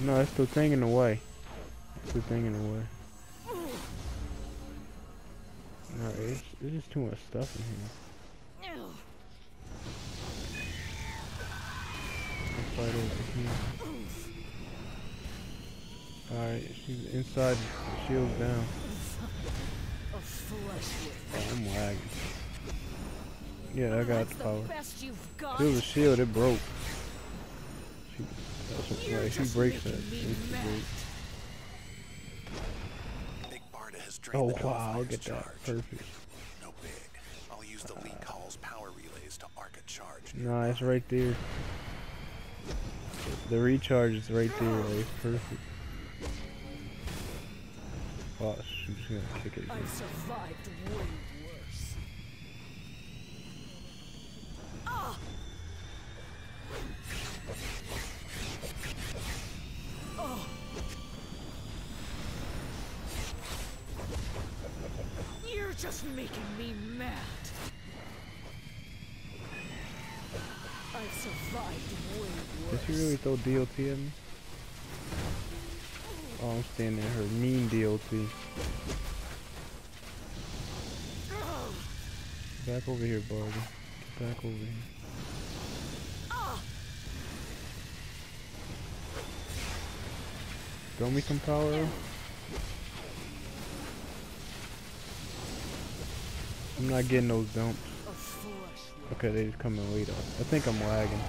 No, it's the thing in the way. It's the thing in the way. No, it's, it's just too much stuff in here. Let's fight over here. Alright, she's inside. The shield's down. I'm lagging. Yeah, I got the power. It was a shield, it broke. She, that's what, You're right, she just breaks that. making me It's mad. break. Big Barda has drained Oh the wow, Hellfire's look at that. Perfect. No big. I'll use the leak hall's power relays to arc a charge. Nah, it's right there. The recharge is right there, like, perfect. Watch, I'm gonna kick it again. I've survived just making me mad. I've survived way worse. Did she really throw DLT at me? Oh, I'm standing at her mean DLT. Back over here, Barbie. Get back over here. Throw me some power. I'm not getting those dumps. A flesh wound. Okay, they just coming way though. I think I'm lagging.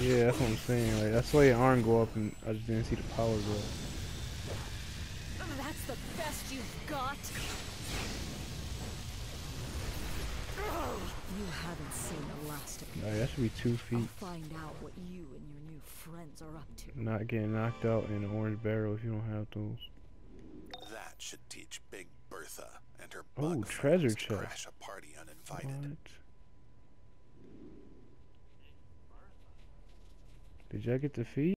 Yeah, that's what I'm saying. Like I saw your arm go up and I just didn't see the power go up. That's the best you've got? You haven't seen the last of me. That should be two I'll feet. find out what you and your new friends are up to. Not getting knocked out in an orange barrel if you don't have those. That should teach Big Bertha and her Oh, treasure chest. crash a party uninvited. What? Did y'all get the feed?